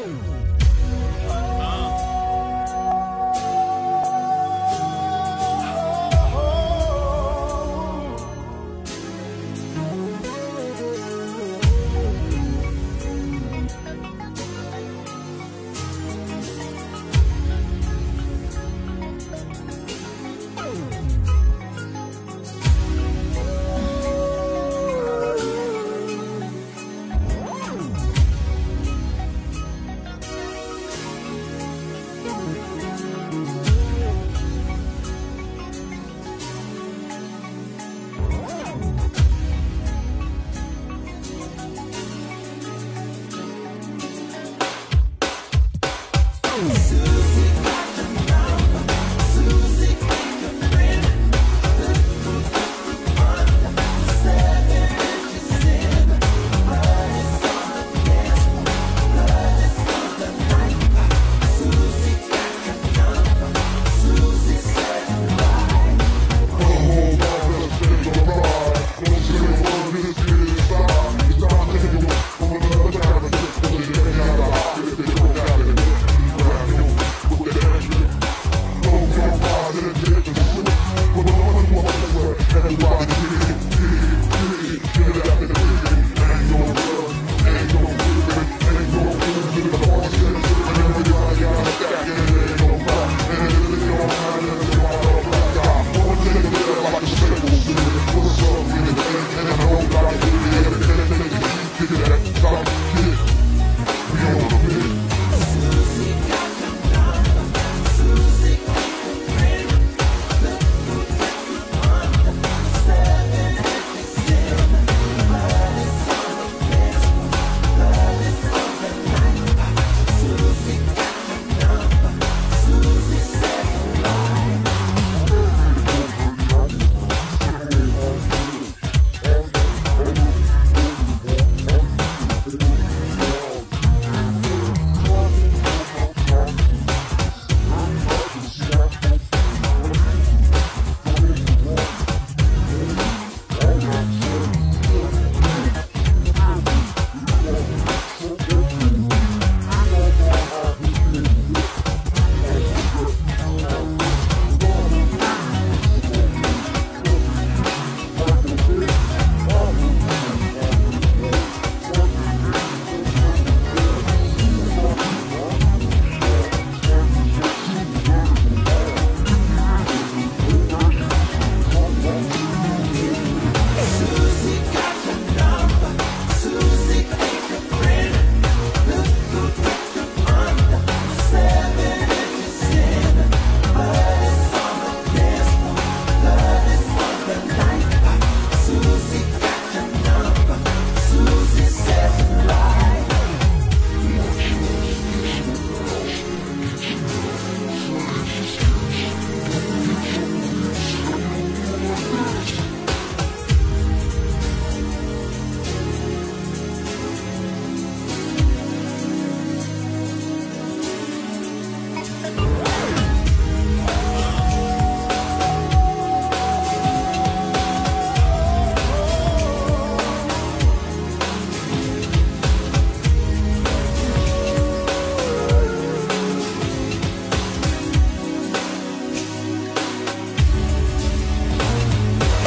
고!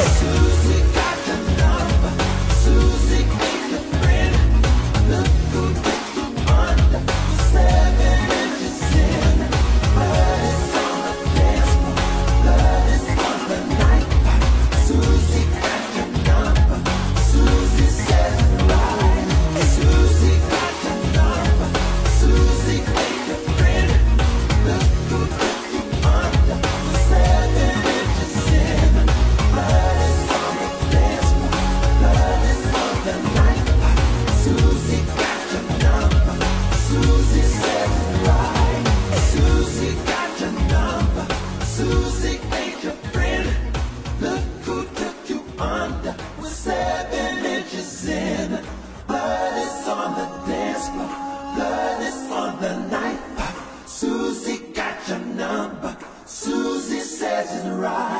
Yes. right.